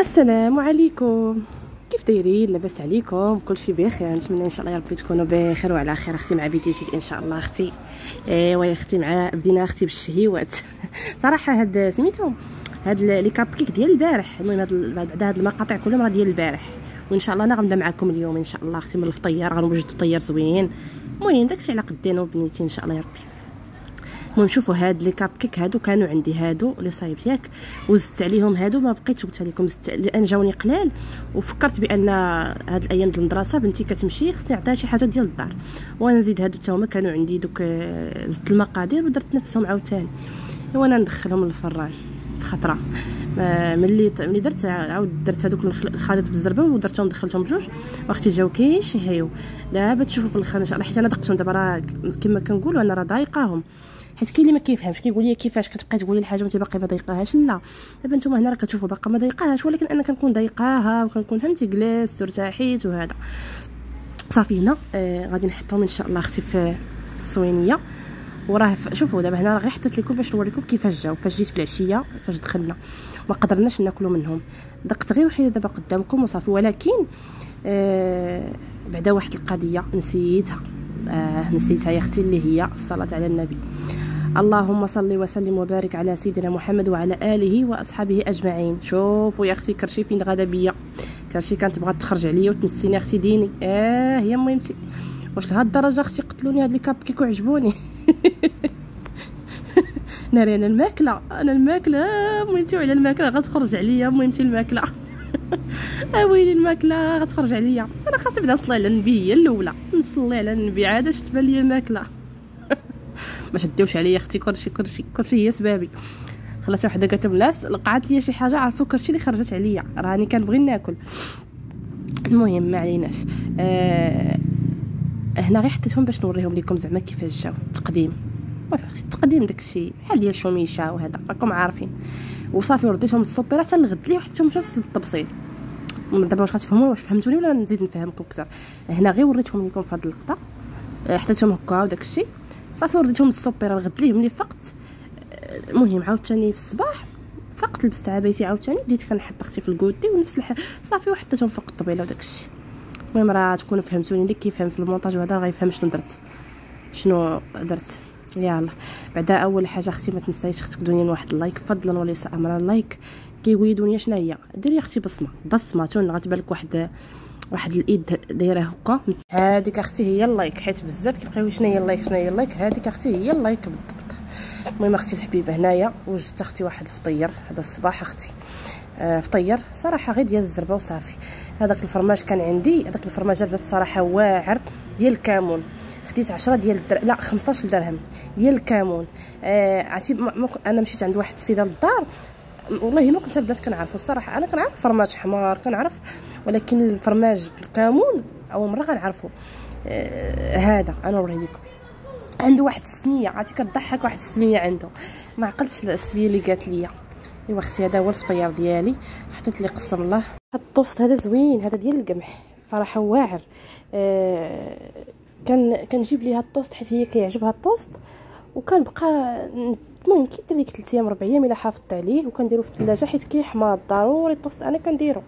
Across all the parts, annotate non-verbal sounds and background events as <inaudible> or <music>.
السلام عليكم. كيف دايرين؟ لاباس عليكم؟ كلشي بخير. نتمنى إن شاء الله يا ربي تكونوا بخير وعلى خير. أختي مع بيتيتك إن شاء الله أختي. ايوا يا أختي مع بدينا أختي بالشهيوات. <laughs> صراحة هاد سميتو هاد les cupcakes ديال البارح. المهم هاد بعد هاد المقاطع كلهم راه ديال البارح. وإن شاء الله أنا غنبدا معكم اليوم إن شاء الله. أختي من الفطير غنوجد فطير زوين. المهم داكشي على قدينا وبنيتي إن شاء الله يا ربي. المهم شوفوا هاد les cupcakes هادو كانوا عندي هادو لي صايبت ياك وزدت عليهم هادو ما بقيتش قلت لكم زدت لأن جاوني قلال وفكرت بأن هاد الأيام ديال المدرسة بنتي كتمشي خصني نعطيها شي حاجة ديال الدار وأنا نزيد هادو حتى هما كانوا عندي دوك زدت المقادير ودرت نفسهم عاوتاني وأنا ندخلهم للفران في خطرة ملي ملي درت عاود درت هذوك الخليط بالزربة ودرتهم دخلتهم بجوج واختي جاو كيشهيو دابا تشوفوا في الآخر الله حيت أنا دقتهم دابا راه كما كنقولوا أنا راه ضايقاهم. حيت كاين اللي ما كيفهمش كيقول لي كيفاش كتبقاي تقولي الحاجة وانت باقي ما ضايقاهاش لا. دابا نتوما هنا راه كتشوفوا باقا ما ضايقاهاش ولكن أنا كنكون ضايقاها وكنكون فهمتي جلست وارتاحيت وهذا. صافي هنا آه غادي نحطهم إن شاء الله أختي في الصوينية. وراه شوفوا دابا هنا غير حطيت لكم باش نوريكم كيفاش جاو فاش جيت في العشية فاش دخلنا. ما قدرناش ناكلوا منهم. دقت غير وحيدة دابا قدامكم وصافي ولكن آه بعدا واحد القضية نسيتها. آه نسيتها يا أختي اللي هي الصلاة على النبي. اللهم صل وسلم وبارك على سيدنا محمد وعلى آله وأصحابه أجمعين. شوفوا يا أختي كرشي فين غادا بيا كرشي كانت تبغى تخرج عليا وتنسيني أختي ديني. آه يا مهمتي. واش لهاد الدرجة أختي قتلوني هاد لي كاب كيكو عجبوني؟ <laughs> ناري أنا الماكلة أنا الماكلة. مهمتي وعلى الماكلة غتخرج عليا. مهمتي الماكلة. <laughs> اويلي الماكلة غتخرج عليا. أنا خاصني نبدا نصلي على النبي هي الأولى. نصلي على النبي عاد اش تبان لي الماكلة. ما شديوش عليا أختي كلشي كلشي كلشي هي سبابي. خلات وحده قالت لهم لاس لقعت لي شي حاجة عرفوا كلشي اللي خرجت عليا. راني كنبغي ناكل. المهم ما عليناش. آه هنا غير حطيتهم باش نوريهم لكم زعما كيفاش جاو. التقديم التقديم داكشي. بحال ديال الشوميشه وهذا راكم عارفين. وصافي رديتهم للسوبيرة حتى الغد لي حطيتهم في نفس التبصيل دابا واش غتفهموا واش فهمتوني ولا نزيد نفهمكم أكثر هنا غير وريتهم لكم في هذه اللقطة. حطيتهم هكا وداكشي. صافي رديتهم للسوبيره الغد ليه ملي فقت المهم عاوتاني في الصباح فقت لبست عبايتي عاوتاني بديت كنحط أختي في الكوتي ونفس الحال صافي وحطيتهم فوق الطبيلة وداكشي المهم راه تكونوا فهمتوني اللي كيفهم في المونتاج وهذا غيفهم شنو درت. شنو درت. يلا. بعدا أول حاجة أختي ما تنسايش تقدوني واحد ال like فضلا وليس أمرا ال like كيقولي دنيا شنو هي ديري أختي بصمة. بصمة تون غتبان لك واحد واحد الإيد دايره هكا. هذيك أختي هي ال like. حيت بزاف كيبقاو شنو هي ال like شنو هي ال like. هذيك أختي هي ال like بالضبط. المهم أختي الحبيبة هنايا وجدت أختي واحد الفطير. هذا الصباح أختي. آه فطير. صراحة غير ديال الزربة وصافي. هذاك الفرماج كان عندي. هذاك الفرماج هذا صراحة واعر. ديال الكامون. خديت 10 ديال الدر... لا 15 درهم ديال الكامون. آه عرفتي أنا مشيت عند واحد السيدة للدار والله ما كنت البنات كنعرفو الصراحة. أنا كنعرف فرماج حمار كنعرف ولكن الفرماج بالكامون أول مرة غنعرفو. آه هذا أنا نوريه عنده واحد السمية عرفتي كضحك واحد السمية عنده ما عقلتش السمية اللي قالت لي أيوا أختي هذا هو الفطير ديالي. حطيت لي قسم الله. هاد الطوست هذا زوين هذا ديال القمح صراحة واعر. آه كان كنجيب ليها الطوست حيت هي كيعجبها الطوست وكنبقى المهم كيدير لك 3 أيام 4 أيام إلا حافظت عليه وكنديرو في الثلاجة حيت كيحماض ضروري الطوست أنا كنديرو.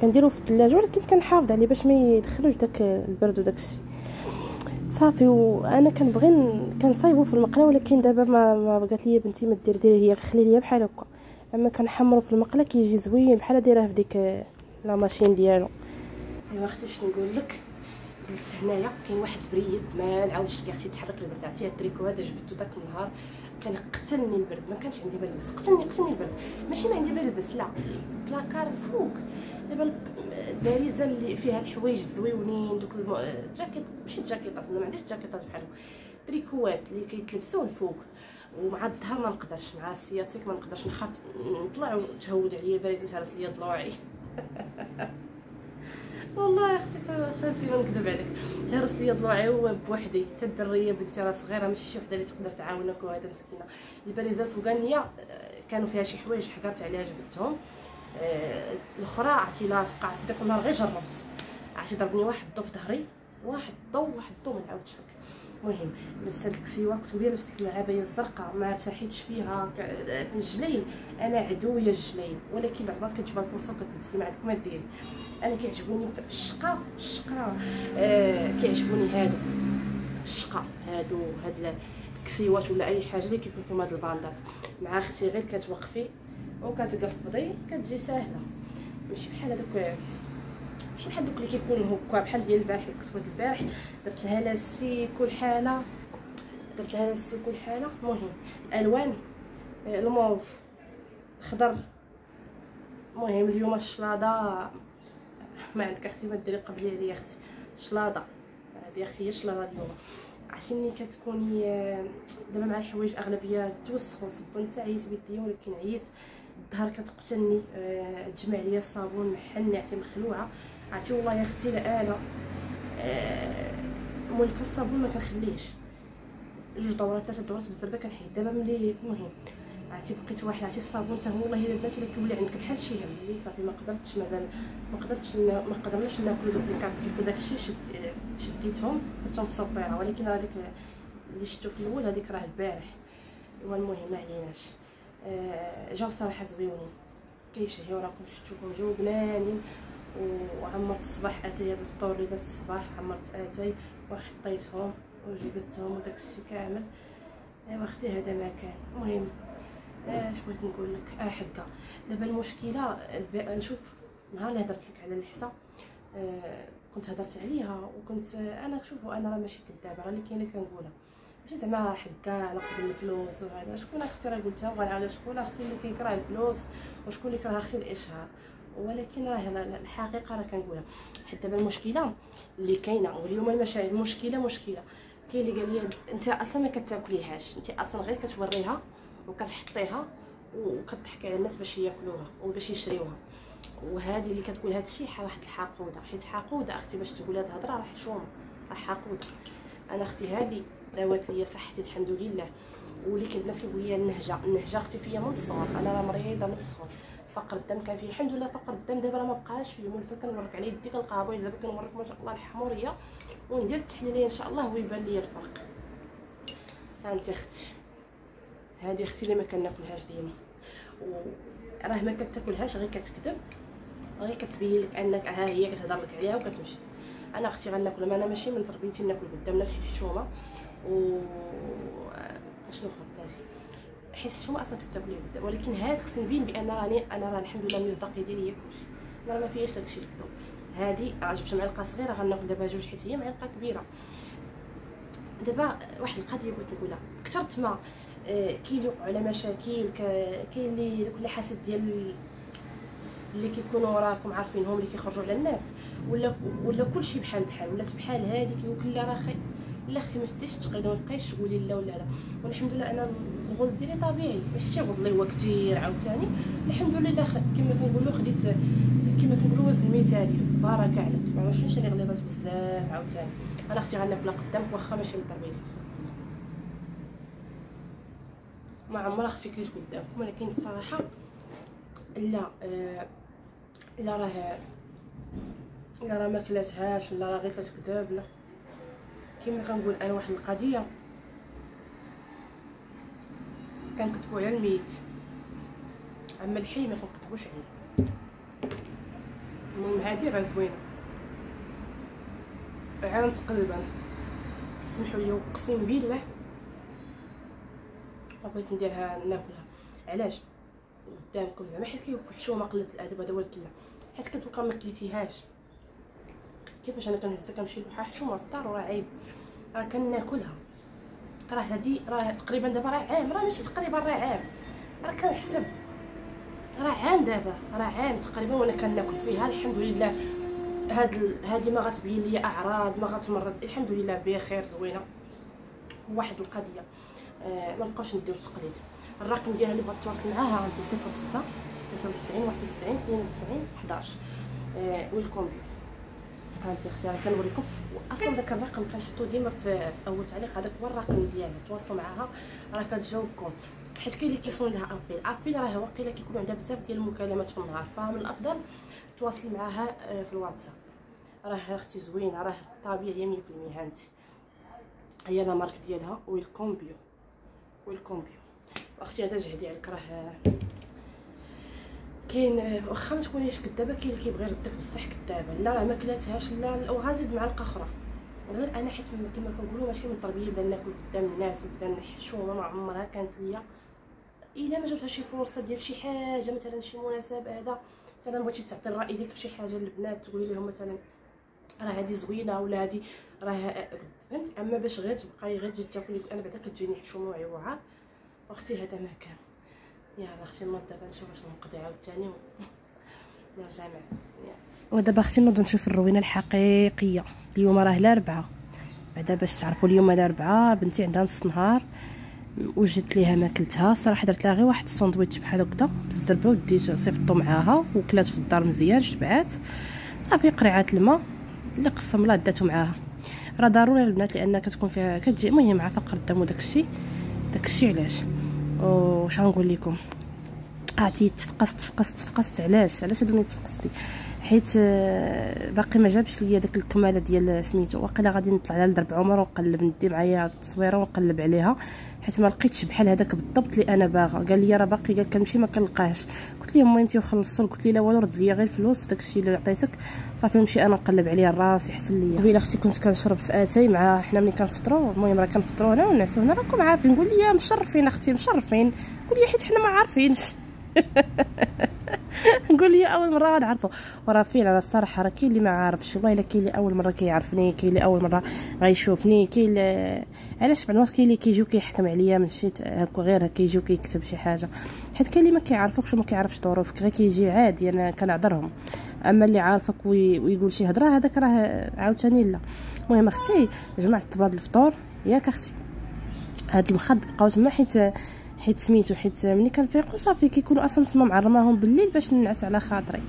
كنديرو في الثلاجة ولكن كنحافظ عليه باش ما يدخلوش داك البرد وداك الشيء صافي وأنا كنبغي كنصايبو في المقلة ولكن دابا ما, ما قالت لي بنتي ما دير ديري هي خلي ليا بحال هكا. أما كنحمرو في المقلة كيجي زوين بحال دايره في ديك la machine ديالو. أيوا أختي شنو نقول لك؟ جلست هنايا كاين واحد البريد ما نعاودش لك أختي تحرك البرد عرفتي؟ هاد التريكو هذا جبدو داك النهار كان قتلني البرد ما كانش عندي بال نلبس قتلني قتلني البرد. ماشي ما عندي بال نلبس لا. بلاكار الفوق دابا الفاليزة اللي فيها الحوايج زويونين دوك الجاكيط ماشي جاكيطات ما عنديش جاكيطات بحالو. تريكوات اللي كيتلبسوا الفوق ومع الظهر ما نقدرش مع ال sciatique ما نقدرش نخاف نطلع وتهود عليا الباريزة تهرس ليا ضلوعي. <laughs> والله أختي خالتي ما نكذب عليك تهرس ليا ضلوعي بوحدي. حتى الدرية بنتي راه صغيرة ماشي شي وحدة اللي تقدر تعاونك وهذا مسكينة. البريزه الفوقانية كانوا فيها شي حوايج حكرت عليها جبدتهم آه الأخرى عرفتي لاصقه عرفتي داك النهار غير جربت. عرفتي ضربني واحد الضو في ظهري واحد الضو واحد الضو ما نعاودش لك. المهم لبست هاد الكسيوه كنت ملي لبست العبايه الزرقاء ما ارتحيتش فيها في الجلين أنا عدوية الجلين ولكن بعض المرات كتجبر الفرصة وكتلبسي ما عندك ما ديري أنا كيعجبوني في الشقة في الشقة آه كيعجبوني هادو. الشقة هادو هاد الكسيوات ولا أي حاجة اللي كيكون فيهم هاد الباندات. مع أختي غير كتوقفي وكتقفضي كتجي ساهلة. ماشي بحال هذوك ماشي بحال دوك اللي كيكونوا هكا بحال ديال البارح الكسوه البارح؟ درت لها لاسي كل حالة. درت لها لاسي كل حالة. المهم الألوان آه، الموف الخضر. المهم اليوم الشلاضة. ما عندك أختي ما ديري قبلي عليا أختي. شلاضة. هذه أختي هي الشلاضة اليوم. عرفتي كتكوني آه، دابا مع الحوايج أغلبية توسخوا صبون حتى عييت بيديا ولكن عييت. الظهر كتقتلني. أه تجمع ليا الصابون محني عرفتي مخلوعة. عرفتي والله يا أختي الاله أه مولفه الصابون ما كنخليش جوج دورات ثلاثة دورات بالزربه كنحيد. دابا ملي المهم عرفتي بقيت واحد عرفتي الصابون حتى هو والله إلا البنات الا كيولي عندك بحال شي هم. اللي صافي ما قدرتش مازال ما قدرتش ما قدرناش ناكلو دوك الكعب كيكون داكشي شد شديتهم درتهم في صبيره ولكن هذيك اللي شفتو في الأول هذيك راه البارح. المهم ما عليناش. آه جاو صراحة زويونين. كيشهيو راكم شفتوهم جاو بنانين. وعمرت الصباح أتاي هاد الفطور اللي درت الصباح عمرت أتاي وحطيتهم وجبدتهم وداكشي كامل. ايوا أختي هذا ما كان. المهم اش بغيت نقول لك؟ آه دابا المشكلة نشوف نهار اللي هضرت لك على الحصة آه كنت هضرت عليها وكنت أنا شوفوا أنا راه ماشي كدابة راه اللي كاينة كنقولها. ماشي زعما حكا على قبل الفلوس وهذا. شكون أختي راه قلتها؟ وغنعاود شكون أختي اللي كيكره الفلوس؟ وشكون اللي كره أختي الإشهار. ولكن راه الحقيقة راه كنقولها. حتى دابا المشكلة اللي كاينة واليوم المشاكل المشكلة مشكلة. كاين اللي قال لي أنت أصلا ما كتاكليهاش أنت أصلا غير كتوريها وكتحطيها وكتضحكي على الناس باش ياكلوها وباش يشريوها. وهذه اللي كتقول هذا الشيء واحد الحقودة. حيت حقودة أختي باش تقول هذه الهضرة راه حشومه راه حقودة. أنا أختي هذه داوات ليا صحتي الحمد لله. ولكن الناس كيقول لي النهجة النهجة أختي فيا من الصغر. أنا راه مريضة من الصغر. فقر الدم كان فيه. الحمد لله فقر الدم دابا راه ما بقاش فيه. مولفه كنورك عليه يدي كنلقاها دابا كنوريك ما شاء الله الحمورية. وندير التحليلية إن شاء الله ويبان لي الفرق. انت أختي. هذه أختي اللي ما كناكلهاش ديما. وراه ما كتاكلهاش غير كتكذب. غير كتبين لك أنك ها هي كتهضر لك عليها وكتمشي. أنا أختي غناكل. أنا ماشي من تربيتي ناكل قدام الناس حيت حشومة. و شنو حيت حشومه أصلا كتاكلي قدام ولكن هاد خصني نبين بأن راني أنا راه الحمد لله المصداقيه ديالي هي كلشي. أنا راه ما فياش داكشي الكذوب هادي جبت معلقه صغيره غناكل دابا جوج حيت هي معلقة كبيرة. دابا واحد القضية بغيت نقولها. كثرت ما آه، كيوقعوا على مشاكل كاين اللي دوك اللي حاسد ديال اللي كيكونوا راكم عارفينهم اللي كيخرجوا على الناس. ولا ولا كلشي بحال بحال. ولات بحال هذيك يمكن لا راه لا أختي ما تديش تقيد ما تبقايش تقولي لا ولا لا. والحمد لله أنا الغلط ديالي طبيعي ماشي شي غلط اللي هو كثير عاوتاني. الحمد لله كما كنقولوا خديت كما كنقولوا وزن مثالي بارك عليك. ما ماشيش اللي غليظات بزاف عاوتاني. أنا أختي غناكلها قدامك واخا ماشي من ما عمرها أختي كليت قدامكم ولكن الصراحه لا آه لا راه لا راه ما كلاتهاش لا راه غير كتكذب لا. كما كنقول أنا واحد القضية. كنكتبوا على الميت. أما الحي ما كنكتبوش عليه. المهم هادي راه زوينة. عام تقريبا سمحوا لي اقسم بالله. بغيت نديرها ناكلها. علاش؟ قدامكم زعما حيت كيوحشوها ما قلة الأدب هذا هو الكلام. حيت كتوقع ما كليتيهاش. كيفاش أنا كنهزها كنمشي لوحه حشومه في الدار وراه عيب. راه كناكلها راه هادي راه تقريبا دابا راه عام راه ماشي تقريبا راه عام. راه كنحسب. راه عام دابا راه عام تقريبا وأنا كناكل فيها. الحمد لله هاد هادي ما غتبين لي أعراض ما غتمرض. الحمد لله بخير زوينة. واحد القضية. آه ما نبقاوش نديو التقليد. الرقم ديالها اللي بغات تواصل معاها عندي 06 93 91 92 11 آه ويلكم هانت أختي راه كنوريكم واصلا داك الرقم كنحطو ديما في, في أول تعليق. هذاك هو الرقم ديالها تواصلوا معاها راه كتجاوبكم. حيت كاين اللي كيصون لها أبيل. أبيل راه واقيلا كيكون عندها بزاف ديال المكالمات في النهار. فمن الأفضل؟ تواصل معاها آه، في الواتساب. راه أختي زوينة راه طبيعية 100% هانتي. هي la marque ديالها. ويلكم bio ويلكم bio أختي هذا جهدي عليك راه كاين واخا ما تكونيش كدابة كاين اللي كيبغي يردك بصح كدابة. لا راه ما كلاتهاش لا وغازيد معلقه أخرى. غير أنا حيت كما كنقولوا ماشي من التربية بدا ناكل قدام الناس وبدا نحشومه ما عمرها كانت ليا. إلا ما جابتها شي فرصة ديال شي حاجة مثلا شي مناسبه هذا مثلا بغيتي تعطي الرأي ديالك في شي حاجة للبنات تقولي لهم مثلا راه هذه زوينة ولا هذه راه فهمت؟ أما باش غير تبقاي غير تجي تاكلي أنا بعدا كتجيني حشومه وعوعه أختي هذا ما كان. يلا أختي نوض دابا نشوف واش نقضي عاوتاني ونرجع <laughs> معاك ودابا أختي نوض نشوف الروينة الحقيقية. اليوم راه الاربعاء بعدا باش تعرفوا اليوم الاربعاء بنتي عندها نص نهار. وجدت ليها ما كلتها. صراحة درت لها غير واحد الساندويتش بحال هكذا بالزربة وديت صيفطو معاها وكلات في الدار مزيان شبعات. صافي قريعات الماء. اللي قسم الله داتو معاها. راه ضروري البنات لأن كتكون فيها كتجي المهم مع فقر الدم وداكشي. داكشي علاش؟ واش غنقول لكم. عرفتي تفقست تفقست تفقست علاش؟ علاش هادو تفقستي حيت آه، باقي ما جابش ليا داك الكمالة ديال سميتو. واقيلا غادي نطلع على لدرب عمر ونقلب ندي معايا التصويرة ونقلب عليها. حيت ما لقيتش بحال هذاك بالضبط اللي أنا باغا. قال لي راه باقي قال كنمشي ما كنلقاهش قلت ليه المهم وخلصتو قلت لي لا والو رد ليا غير الفلوس الشيء اللي عطيتك. صافي نمشي أنا نقلب عليه الراس يحسن ليا. قبيلة أختي كنت كنشرب في آتاي مع حنا ملي كنفطروا. المهم راه كنفطروا هنا ونعسوا هنا. راكم عارفين. نقول لي مشرفين أختي مشرفين. قول لي حيت حنا ما عارفينش. <laughs> نقول لي أول مرة غنعرفو وراه فعلا الصراحه راه كاين اللي ما عارفش. والله إلا كاين اللي أول مرة كيعرفني كاين اللي أول مرة غيشوفني كاين علاش بعض الناس كاين اللي كيجيو كيحكم عليا من شي هكا غير كيجيو كيكتب شي حاجة. حيت كاين اللي ما كيعرفوكش وما كيعرفش ظروفك غير كيجي عادي أنا كنعذرهم. أما اللي عارفك ويقول شي هضره هذاك راه عاوتاني لا. المهم أختي جمعت طباد الفطور ياك أختي. هاد المخد بقاو تما حيت حيت سميتو حيت ملي كنفيقو صافي كيكونوا أصلا تما معرماهم بالليل باش ننعس على خاطري.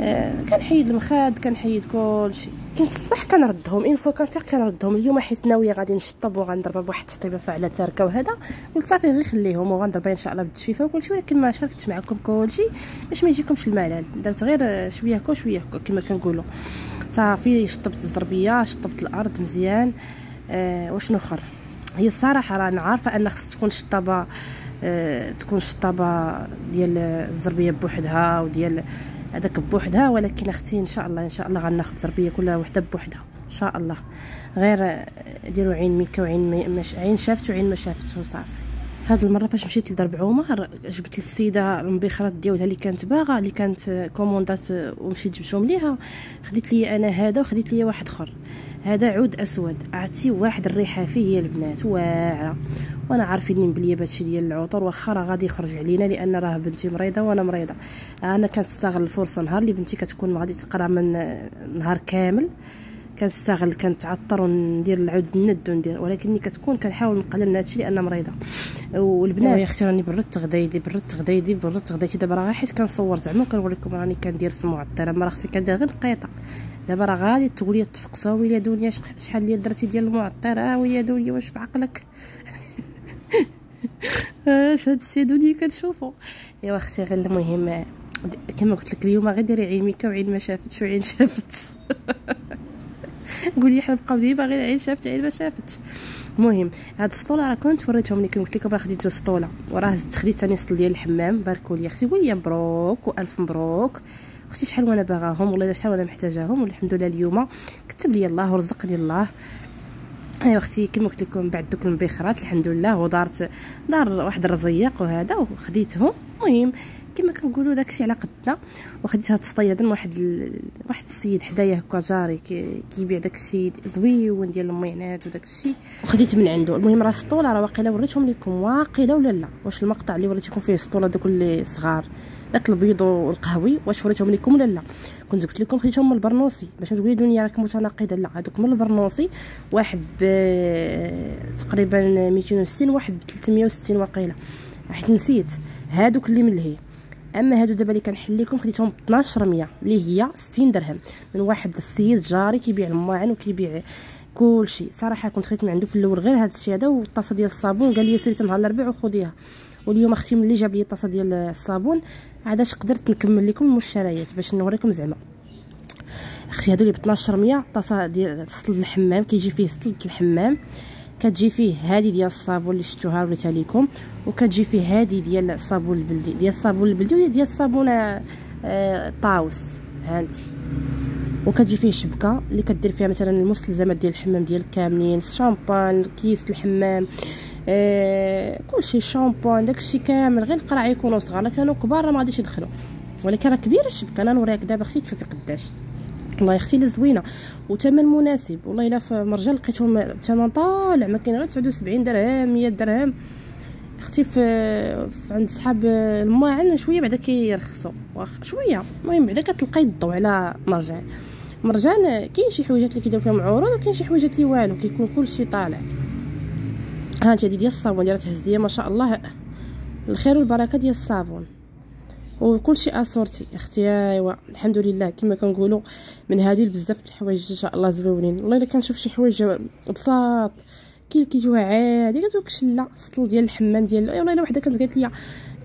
آه كنحيد المخاد كنحيد كلشي كنت الصباح كنردهم اين فوا كنفيق كنردهم. اليوم حيت ناوية غادي نشطب وغنضرب بواحد التحطيبه فاعلة تاركه وهذا. قلت صافي غير خليهم وغنضرب إن شاء الله بالتشفيفه وكلشي ولكن ما شاركتش معكم كلشي باش ما يجيكمش الملل. درت غير شوية هكا وشوية هكا كما كنقولوا. صافي شطبت الزربية شطبت الأرض مزيان. آه وشنو آخر؟ هي الصراحة راه عارفة أن خص تكون شطابه آه تكون شطابه ديال الزربية بوحدها وديال هذاك بوحدها ولكن أختي إن شاء الله إن شاء الله غناخذ زربية كلها وحدة بوحدها إن شاء الله. غير ديروا عين ميكا وعين مش عين شافت وعين ما شافتش وصافي هاد المرة فاش مشيت لدرب عمر جبت للسيدة المبخرات ديالها اللي كانت باغا اللي كانت كوموندات ومشيت جبتهم ليها خديت لي أنا هذا وخديت لي واحد آخر. هذا عود أسود. عرفتي واحد الريحة فيه هي البنات. واعرة. وأنا عارفين بلي هادشي ديال العطر واخا راه غادي يخرج علينا لأن راه بنتي مريضة وأنا مريضة. أنا كنستغل الفرصة نهار اللي بنتي كتكون غادي تقرأ من نهار كامل. كنستغل كنتعطر وندير العود الند وندير ولكن ملي كتكون كنحاول نقلل من هادشي لأن مريضة. والبنات يا أختي راني بردت غدايدي بردت غدايدي بردت غدايدي دابا راه غير حيت كنصور زعما كنوريكم راني كندير في المعطر أما راه كندير غير نقيطة. دابا راه غادي تقولي تفقسوا ويلي دنيا. شحال اللي درتي ديال المعطر آه ويا دنيا واش بعقلك؟ <laughs> اش هادشي دنيا كنشوفو. ايوا أختي غير المهم كما قلت لك اليوم غير ديري عين ميكا وعين ما شافتش وعين شافت؟ <laughs> قولي حنا بقاو ديما غير عين شافت عين ما شافتش المهم هاد السطولة راه كنت وريتهم لكم قلت لكم راه خديت جوج سطولة. وراه خديت ثاني سطل ديال الحمام باركوا لي أختي قولي مبروك وألف مبروك. أختي شحال وأنا باغاهم والله شحال وأنا محتاجاهم والحمد لله اليوم كتب لي الله ورزقني الله. أيوا أختي كما قلت لكم بعد دوك المبخرات الحمد لله ودارت دار واحد الرزيق وهذا وخديتهم المهم كما كنقولوا داكشي على قدنا وخديت هاد السطيادن واحد ال... واحد السيد حدايا هكا جاري كيبيع داكشي زويون ديال الميعنات وداكشي وخديت من عنده. المهم راه سطولة راه واقيلا وريتهم لكم واقيلا ولا لا؟ واش المقطع اللي وريتكم فيه سطولة دوك اللي صغار. داك البيض والقهوي واش وريتهم لكم ولا لا؟ كنت قلت لكم خديتهم من البرنوسي باش تقولي دنيا راك متناقضة. لا هذوك من البرنوسي واحد ب تقريبا 260 واحد ب 360 واقيلا حيت نسيت. هادوك اللي ملهي أما هادو دابا اللي كنحل لكم خديتهم ب 1200 اللي هي 60 درهم. من واحد السيد جاري كيبيع الماعن وكيبيع كلشي. صراحة كنت خديت من عنده في الأول غير هذا الشيء هذا والطاسة ديال الصابون. قال لي سيري نهار الاربعاء وخديها واليوم أختي ملي جاب لي الطاسة ديال الصابون عاداش قدرت نكمل لكم المشتريات باش نوريكم زعما. أختي هادو اللي ب 1200 طاسة ديال سطل الحمام كيجي فيه سطل الحمام كتجي فيه هذه ديال الصابون اللي شفتوها وريتها لكم وكتجي فيه هذه ديال الصابون البلدي ديال الصابون البلدي وهي ديال الصابون آه طاوس هانتي. وكتجي فيه شبكة اللي كدير فيها مثلا المستلزمات ديال الحمام ديال كاملين الشامبوان كيس الحمام آه كلشي شامبوان داكشي كامل غير القرع يكونوا صغار كانوا كبار راه ما غاديش يدخلوا. ولكن راه كبيره الشبكة أنا نوريك دابا أختي تشوفي قداش. والله أختي لا زوينة وثمن مناسب. والله إلا في مرجان لقيتهم الثمن طالع ما كاين غير 79 درهم 100 درهم. أختي في, في عند صحاب الماعن شوية بعدا كيرخصوا. واخ شوية. المهم بعدا كتلقاي الضوء على مرجان. مرجان كاين شي حويجات اللي كيديروا فيهم عروض وكاين شي حويجات اللي والو كيكون كلشي طالع. ها انت ديال الصابون ديال تهزيه ما شاء الله. الخير والبركة ديال الصابون. وكلشي أسورتي أختي أيوا الحمد لله. كما كنقولوا من هذه بزاف الحوايج إن شاء الله زوينين. والله إلا كنشوف شي حوايج بساط كاين كيجيوها عادي كتوك شله سطل ديال الحمام ديال والله إلا وحدة كانت قالت لي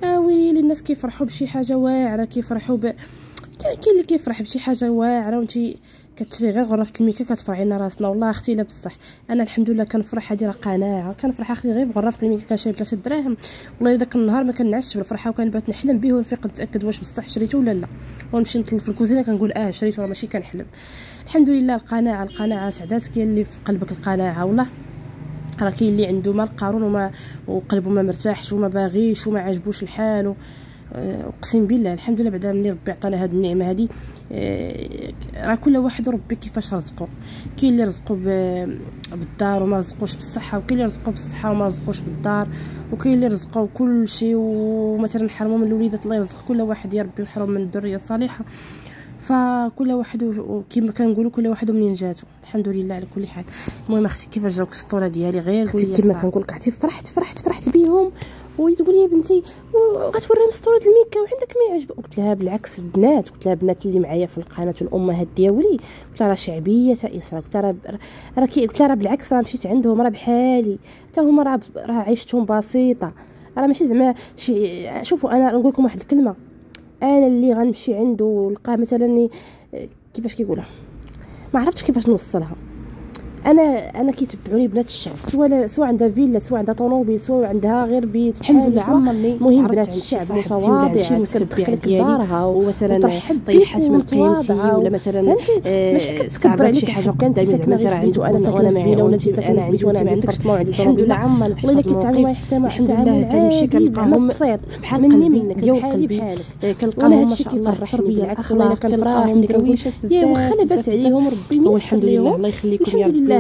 آه ويلي الناس كيفرحوا بشي حاجة واعرة كيفرحوا ب كاين اللي كيفرح بشي حاجة واعرة وانتي كتشري غير غرفه الميكا كتفرعي لنا راسنا. والله أختي لا بصح. أنا الحمد لله كنفرح هذه راه قناعه كنفرح أختي غير بغرفه الميكا كنشري 3 دراهم. والله داك النهار ما كنعش بالفرحة وكنبات نحلم به ونفيق نتاكد واش بصح شريته ولا لا. ونمشي نطلب في الكوزينة كنقول آه شريته راه ماشي كنحلم. الحمد لله القناعة القناعة سعدات كاين اللي في قلبك القناعة. والله راه كاين اللي عنده مال قارون وما وقلبه ما مرتاحش وما باغيش وما عاجبوش الحال آه، أقسم بالله الحمد لله بعدا ملي ربي عطانا هذه النعمة آه، راه كل واحد ربي كيفاش رزقو. كاين اللي رزقو بالدار وما رزقوش بالصحة وكاين اللي رزقو بالصحة وما رزقوش بالدار وكاين اللي رزقو كل شيء ومثلا حرموا من الوليدات الله يرزق كل واحد يا ربي ويحرم من الذرية الصالحة. فكل واحد كما كنقولوا كل واحد منين جاتو. الحمد لله على كل حال. المهم أختي كيفاش جاوك السطورة ديالي؟ غير قولي كما كنقول لك عرفتي فرحت فرحت فرحت بيهم. وتقول يا بنتي غتوريهم سطوره الميكا وعندك ما يعجبك. قلت لها بالعكس بنات قلت لها بنات اللي معايا في القناة الامهات ديالي قلت لها راه شعبية اسراء قلت لها راه قلت لها راه بالعكس راه مشيت عندهم راه بحالي حتى هما راه راه عيشتهم بسيطة. راه ماشي زعما شي شوفوا أنا نقول لكم واحد الكلمة. أنا اللي غنمشي عنده ولقى مثلا كيفاش كيقولها؟ ما عرفتش كيفاش نوصلها. أنا أنا كيتبعوني بنات الشعب سواء سواء عندها فيلا سواء عندها طوموبيل سواء عندها غير بيت الحمد لله عمرني المهم بنات الشعب متواضعة كتدخل دارها ومثلا طيحات من قيمتي ولا مثلا آه، ماشي كتكبر عليك شي حاجة كانت ساكنة راه عنده أنا وأنا معي ولا انت ساكنة عندي وأنا عندك الحمد لله عمرنا والله كيتعاملوا معايا حتى الحمد لله كنمشي كنلقاهم بحال مني منك ديال قلبي. كنلقاهم ما شاء الله التربيه الاخلاق كنلقاهم يا واخا لاباس عليهم ربي والحمد لله الله يخليكم يا ربي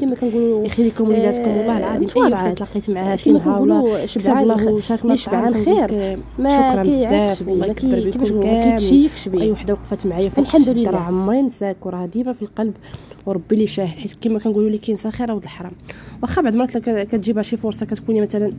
كما كنقولوا يخليكم وليداتكم والله العظيم اي وحده تلاقيت معاها شي نهار شبعان الخير. شبعان الخير. شكرا بزاف والله بكم بيه أي وحدة وقفت معايا في الحمد لله. راه عمري ننساك وراه ديما في القلب. وربي لي شاهد. حيت كما كنقولوا لي ناكر خير ود الحرام. واخا بعد مرات كتجيبها شي فرصة كتكوني مثلا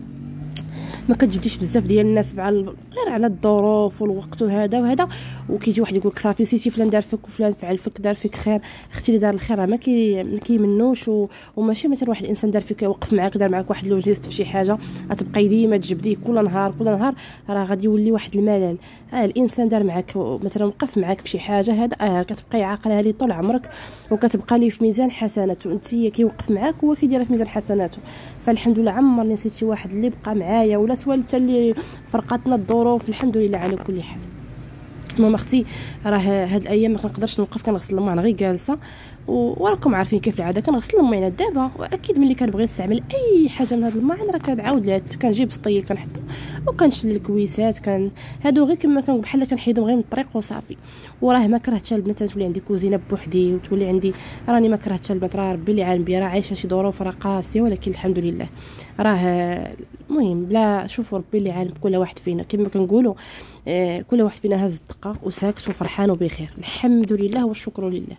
ما كتجبديش بزاف ديال الناس مع غير على الظروف والوقت وهذا وهذا. وكيجي واحد يقول لك صافي نسيتي فلان دار فيك وفلان فعل فيك دار فيك خير أختي اللي دار الخير ما كي ما كيمنوش وماشي مثلا واحد الإنسان دار فيك وقف معاك دار معاك واحد le geste في شي حاجة غتبقاي ديما تجبديه كل نهار كل نهار راه غادي يولي واحد الملل. آه الإنسان دار معاك مثلا وقف معاك في شي حاجة هذا آه كتبقاي عاقلة ليه طول عمرك وكتبقى ليه في ميزان حسناته. انت كيوقف معاك هو كيديرها في ميزان حسناته. فالحمد لله عمرني نسيت شي واحد اللي بقى معايا ولا سوا حتى اللي فرقاتنا الظروف الحمد لله على كل حال. المهم أختي راه هاد الأيام ما كنقدرش نوقف كنغسل الماء غير جالسة. وراكم عارفين كيف العادة كنغسل الماء دابا وأكيد ملي كنبغي نستعمل أي حاجة من هاد الماء راه كنعاود ليها كنجيب سطيل كنحطو وكنشل الكويسات كان هادو غير كما كنقول بحال كنحيدهم غير من الطريق وصافي. وراه ما كرهتش البنات تولي عندي كوزينة بوحدي وتولي عندي راني ما كرهتش البنات راه ربي اللي عالم بيا راه عايشة شي ظروف راه قاسية ولكن الحمد لله. راه المهم بلا شوفوا ربي اللي عالم بكل واحد فينا كما كنقولوا آه كل واحد فينا هز الدقة وساكت وفرحان وبخير. الحمد لله والشكر لله.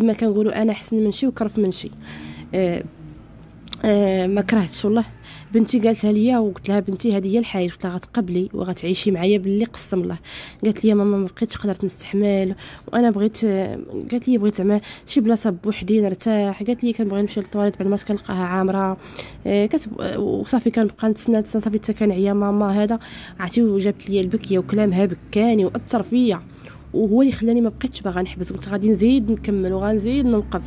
كما كنقولوا أنا أحسن من شي وكرف من شي. آه آه ما كرهتش والله. بنتي قالتها ليا وقلت لها بنتي هذه هي الحياة قلت لها غتقبلي وغتعيشي معايا باللي قسم الله. قالت لي ماما ما بقيتش قدرت نستحمل وأنا بغيت قالت لي بغيت زعما شي بلاصة بوحدي نرتاح. قالت لي كنبغي نمشي للطواليت بعد ما كنلقاها عامرة. آه كتب وصافي كنبقى نتسنى نتسنى صافي حتى كنعيا ماما هذا. عرفتي وجابت لي البكية وكلامها بكاني وأثر فيا. وهو اللي خلاني ما بقيتش باغا نحبس. قلت غادي نزيد نكمل وغنزيد نوقف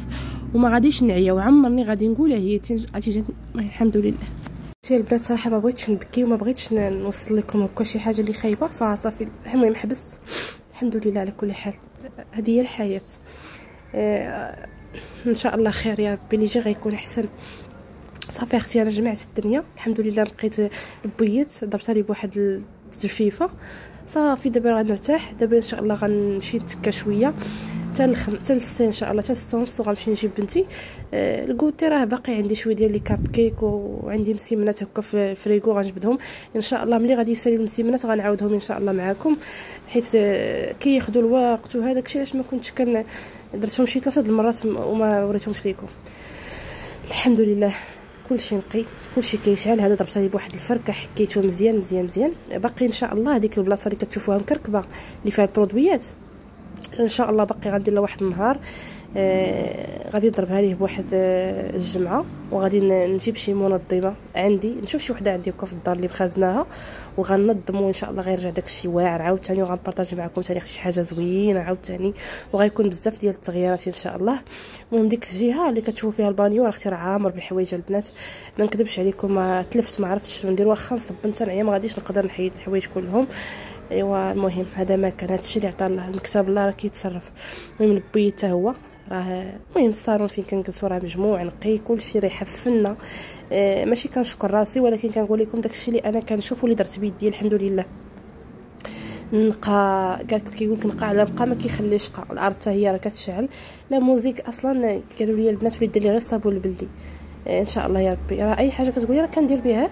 وما غاديش نعيا. وعمرني غادي نقول عييتي عرفتي الحمد لله. تي البنات صراحة ما بغيتش نبكي وما بغيتش نوصل لكم هكا شي حاجة اللي خايبة. فصافي المهم حبست الحمد لله على كل حال. هذه هي الحياة. آه إن شاء الله خير يا ربي. اللي جاي غيكون أحسن. صافي أختي أنا جمعت الدنيا. الحمد لله لقيت البيت ضربتها لي بواحد الزفيفة. صافي دابا غنرتاح دابا إن شاء الله غنمشي نتكا شوية. حتى الخم حتى للسته إن شاء الله حتى 6 ونص غنمشي نجيب بنتي. آه ال goûter راه باقي عندي شوية ديال les cupcakes وعندي مسيمنات هكا في الفريغو غنجبدهم. إن شاء الله ملي غادي يسالي المسيمنات غنعاودهم إن شاء الله معاكم. حيت آه كياخذوا الوقت وهذا الشيء علاش ما كنتش كن درتهم شي ثلاثة المرات وما وريتهمش ليكم. الحمد لله. كلشي نقي كلشي كيشعل. هذا ضربت عليه بواحد الفركة حكيته مزيان مزيان مزيان. باقي إن شاء الله هذيك البلاصة اللي كتشوفوها مكركبة اللي فيها البرودويات إن شاء الله باقي غندير له واحد النهار. غادي نضربها ليه بواحد آه الجمعة وغادي نجيب شي منظمة عندي نشوف شي وحدة عندي هكا في الدار اللي بخزناها وغنظمو إن شاء الله غيرجع داكشي واعر عاوتاني وغنبارطاجي معكم ثاني شي حاجة زوينة عاوتاني وغيكون بزاف ديال التغييرات إن شاء الله. المهم ديك الجهة اللي كتشوفوا فيها البانيو راه أختي راه عامر بالحوايج البنات ما نكذبش عليكم ما تلفت ما عرفتش شنو ندير واخا نصب نتنعيا ما غاديش نقدر نحيد الحوايج كلهم. أيوا المهم هذا ما كان هادشي اللي الله المكتب الله راه كيتصرف. المهم البي حتى هو. راه المهم الصالون فين كنجلسو راه مجموع نقي كلشي ريحه فنه آه ماشي كنشكر راسي ولكن كنقول لكم داكشي اللي أنا كنشوف واللي درت بيدي الحمد لله. نقا قال كيقول لك نقا على نقا ما كيخليش قا الأرض حتى هي راه كتشعل. la mosaïque أصلا قالوا لي البنات ولي دير لي غير الصابون البلدي. آه إن شاء الله يا ربي. راه أي حاجة كتقولي راه كندير بها.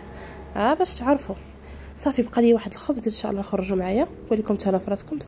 آه باش تعرفوا صافي بقى لي واحد الخبز إن شاء الله خرجوا معايا. نقول لكم تهلا فراسكم.